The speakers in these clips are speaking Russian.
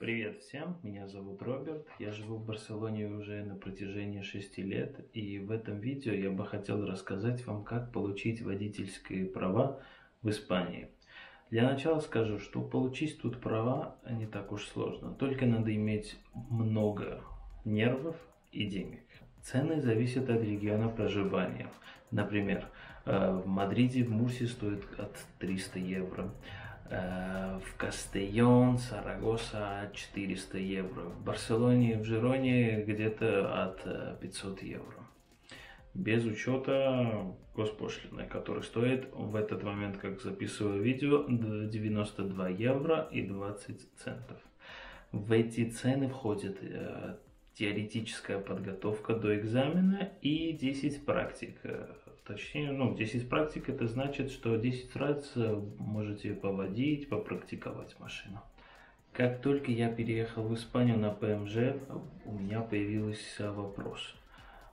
Привет всем, меня зовут Роберт, я живу в Барселоне уже на протяжении 6 лет, и в этом видео я бы хотел рассказать вам, как получить водительские права в Испании. Для начала скажу, что получить тут права не так уж сложно, только надо иметь много нервов и денег. Цены зависят от региона проживания. Например, э, в Мадриде, в Мурсе стоит от 300 евро, в Кастейон, Сарагоса 400 евро. В Барселоне, в Жироне где-то от 500 э, евро. Без учета госпошлины, который стоит в этот момент, как записываю видео, 92 евро и 20 центов. В эти цены входит э, теоретическая подготовка до экзамена и 10 практик. Точнее, ну, 10 практик это значит, что 10 раз э, можете поводить, попрактиковать машину. Как только я переехал в Испанию на ПМЖ, у меня появился вопрос.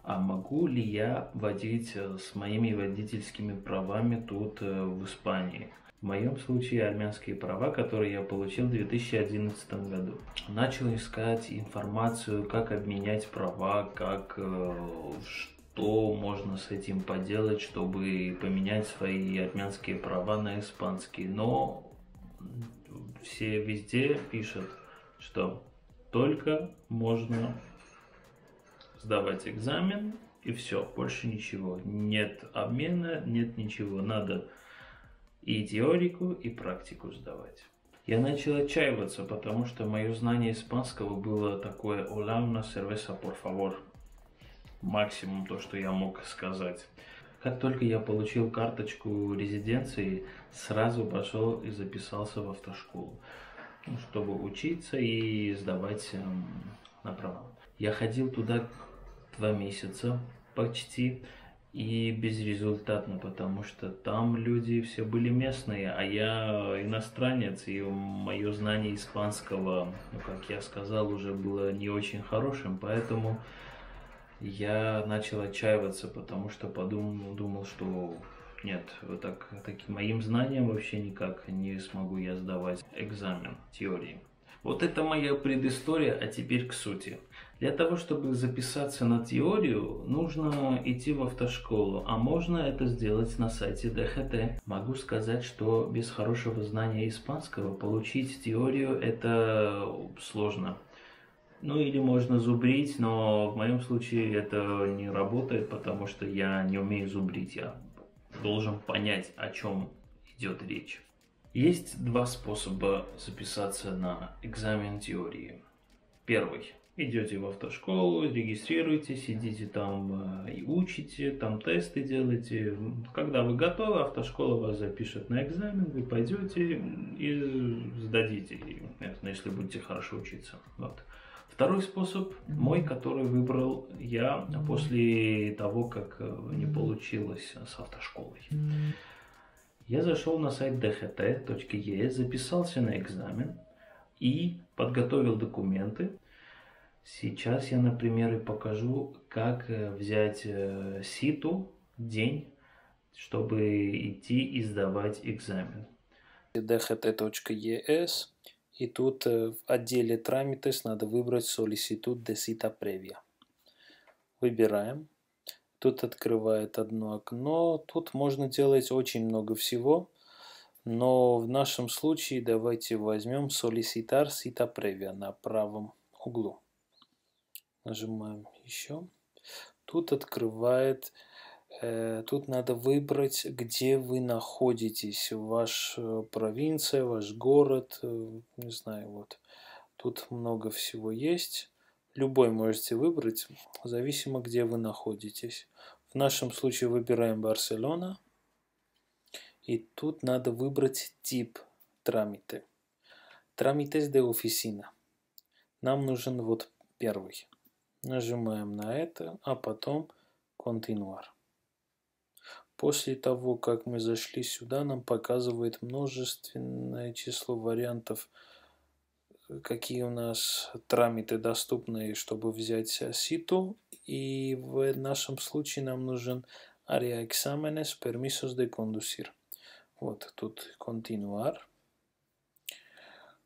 А могу ли я водить э, с моими водительскими правами тут э, в Испании? В моем случае армянские права, которые я получил в 2011 году. Начал искать информацию, как обменять права, как что можно с этим поделать, чтобы поменять свои армянские права на испанские. Но все везде пишут, что только можно сдавать экзамен и все, больше ничего. Нет обмена, нет ничего. Надо и теорику, и практику сдавать. Я начал отчаиваться, потому что мое знание испанского было такое «Hola, una cerveza, por favor» максимум то, что я мог сказать. Как только я получил карточку резиденции, сразу пошел и записался в автошколу, ну, чтобы учиться и сдавать эм, на права. Я ходил туда два месяца почти и безрезультатно, потому что там люди все были местные, а я иностранец, и мое знание испанского, ну, как я сказал, уже было не очень хорошим, поэтому я начал отчаиваться, потому что подумал, думал, что нет, вот так, таким моим знанием вообще никак не смогу я сдавать экзамен теории. Вот это моя предыстория, а теперь к сути. Для того, чтобы записаться на теорию, нужно идти в автошколу, а можно это сделать на сайте ДХТ. Могу сказать, что без хорошего знания испанского получить теорию это сложно. Ну или можно зубрить, но в моем случае это не работает, потому что я не умею зубрить, я должен понять, о чем идет речь. Есть два способа записаться на экзамен теории. Первый. Идете в автошколу, регистрируйтесь, сидите там э, и учите, там тесты делаете. Когда вы готовы, автошкола вас запишет на экзамен, вы пойдете и сдадите, если будете хорошо учиться. Вот. Второй способ, мой, который выбрал я после того, как э, не получилось с автошколой. Я зашел на сайт dht.es, записался на экзамен и подготовил документы. Сейчас я, например, и покажу, как э, взять э, ситу, день, чтобы идти и сдавать экзамен. dht.es и тут э, в отделе Tramites надо выбрать Solicitud de cita previa. Выбираем. Тут открывает одно окно. Тут можно делать очень много всего. Но в нашем случае давайте возьмем Solicitar cita previa на правом углу. Нажимаем еще. Тут открывает тут надо выбрать, где вы находитесь, ваша провинция, ваш город, э, не знаю, вот. Тут много всего есть. Любой можете выбрать, зависимо, где вы находитесь. В нашем случае выбираем Барселона. И тут надо выбрать тип трамиты. Трамитес де офисина. Нам нужен вот первый. Нажимаем на это, а потом континуар. После того, как мы зашли сюда, нам показывает множественное число вариантов, какие у нас трамиты доступны, чтобы взять ситу. И в нашем случае нам нужен área exámenes permisos de conducir. Вот тут continuar.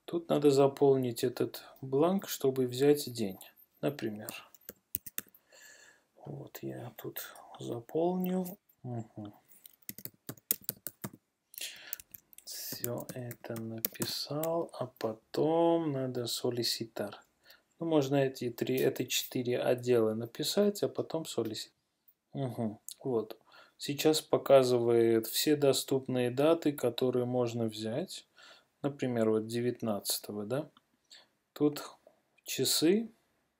Тут надо заполнить этот бланк, чтобы взять день. Например. Вот я тут заполнил. Все это написал, а потом надо солиситар. Ну, можно эти три, это четыре отдела написать, а потом солиситар. Угу. Вот. Сейчас показывает все доступные даты, которые можно взять. Например, вот 19 да? Тут часы,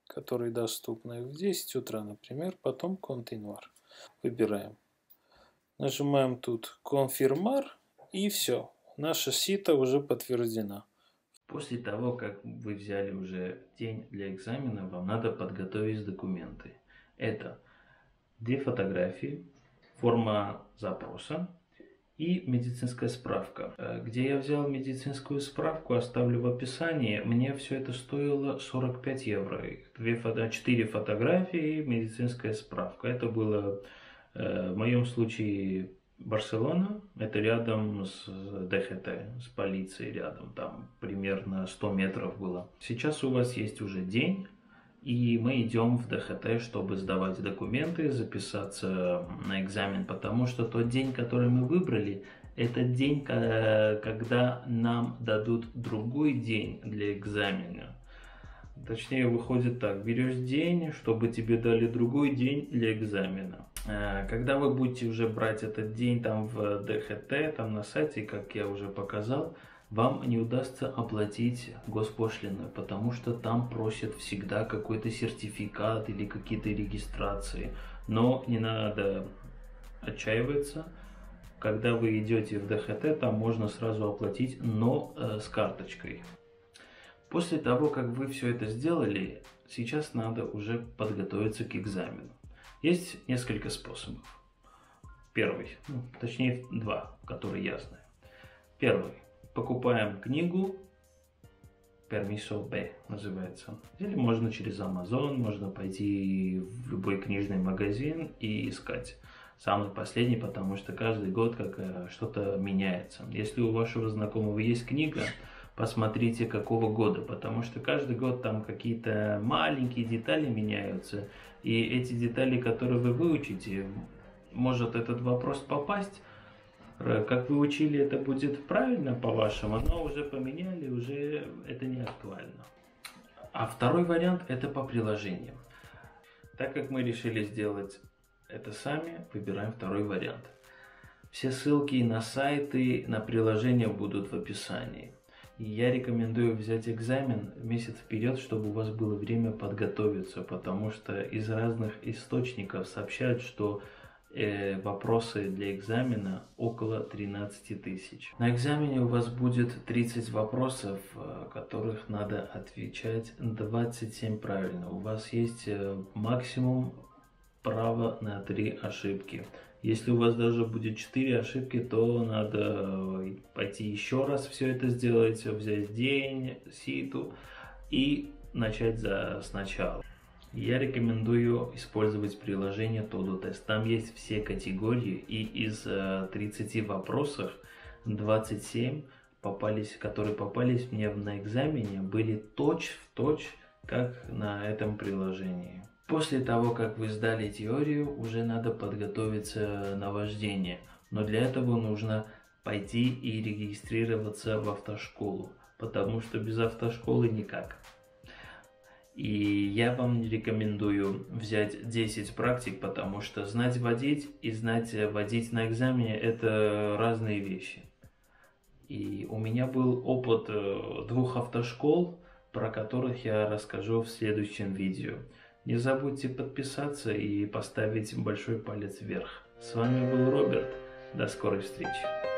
которые доступны в 10 утра, например, потом континуар. Выбираем. Нажимаем тут конфирмар и все. Наша сита уже подтверждена. После того, как вы взяли уже день для экзамена, вам надо подготовить документы. Это две фотографии, форма запроса и медицинская справка. Э, где я взял медицинскую справку, оставлю в описании. Мне все это стоило 45 евро. Две фото, четыре фотографии, медицинская справка. Это было в моем случае Барселона, это рядом с ДХТ, с полицией рядом, там примерно 100 метров было. Сейчас у вас есть уже день, и мы идем в ДХТ, чтобы сдавать документы, записаться на экзамен, потому что тот день, который мы выбрали, это день, когда нам дадут другой день для экзамена. Точнее, выходит так, берешь день, чтобы тебе дали другой день для экзамена. Э, когда вы будете уже брать этот день там в ДХТ, там на сайте, как я уже показал, вам не удастся оплатить госпошлину, потому что там просят всегда какой-то сертификат или какие-то регистрации. Но не надо отчаиваться. Когда вы идете в ДХТ, там можно сразу оплатить, но э, с карточкой. После того, как вы все это сделали, сейчас надо уже подготовиться к экзамену. Есть несколько способов. Первый, ну, точнее два, которые я знаю. Первый покупаем книгу Permiso B называется. Или можно через Amazon, можно пойти в любой книжный магазин и искать самый последний, потому что каждый год как что-то меняется. Если у вашего знакомого есть книга, посмотрите какого года, потому что каждый год там какие-то маленькие детали меняются, и эти детали, которые вы выучите, может этот вопрос попасть, Э, как вы учили, это будет правильно по-вашему, но уже поменяли, уже это не актуально. А второй вариант это по приложениям. Так как мы решили сделать это сами, выбираем второй вариант. Все ссылки на сайты, на приложения будут в описании. Я рекомендую взять экзамен месяц вперед, чтобы у вас было время подготовиться, потому что из разных источников сообщают, что э, вопросы для экзамена около 13 тысяч. На экзамене у вас будет 30 вопросов, э, которых надо отвечать 27 правильно. У вас есть э, максимум права на 3 ошибки. Если у вас даже будет 4 ошибки, то надо э, пойти еще раз все это сделать, взять день, ситу и начать за сначала. Я рекомендую использовать приложение Todo Там есть все категории, и из 30 э, вопросов 27 попались, которые попались мне на экзамене, были точь в точь, как на этом приложении. После того, как вы сдали теорию, уже надо подготовиться на вождение. Но для этого нужно пойти и регистрироваться в автошколу, потому что без автошколы никак. И я вам рекомендую взять 10 практик, потому что знать водить и знать водить на экзамене это разные вещи. И у меня был опыт э, двух автошкол, про которых я расскажу в следующем видео. Не забудьте подписаться и поставить большой палец вверх. С вами был Роберт. До скорой встречи.